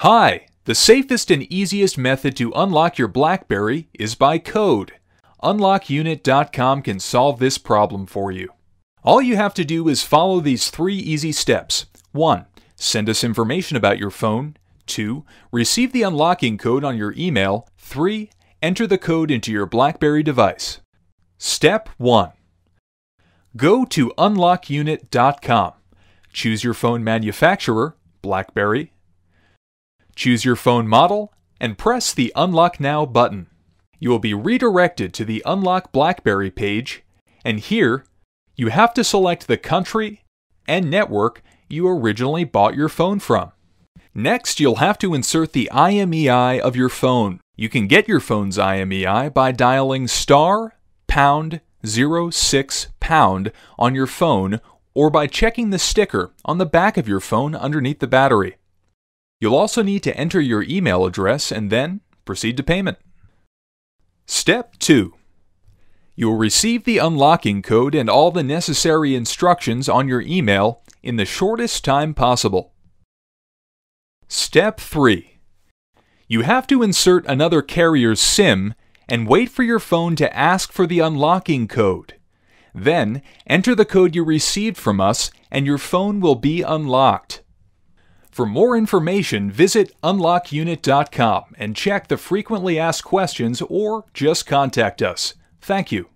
Hi! The safest and easiest method to unlock your BlackBerry is by code. UnlockUnit.com can solve this problem for you. All you have to do is follow these three easy steps. 1. Send us information about your phone. 2. Receive the unlocking code on your email. 3. Enter the code into your BlackBerry device. Step 1. Go to UnlockUnit.com. Choose your phone manufacturer, BlackBerry. Choose your phone model and press the Unlock Now button. You will be redirected to the Unlock BlackBerry page, and here you have to select the country and network you originally bought your phone from. Next, you'll have to insert the IMEI of your phone. You can get your phone's IMEI by dialing star pound 06 pound on your phone or by checking the sticker on the back of your phone underneath the battery. You'll also need to enter your email address and then proceed to payment. Step 2. You will receive the unlocking code and all the necessary instructions on your email in the shortest time possible. Step 3. You have to insert another carrier's SIM and wait for your phone to ask for the unlocking code. Then, enter the code you received from us and your phone will be unlocked. For more information, visit unlockunit.com and check the frequently asked questions or just contact us. Thank you.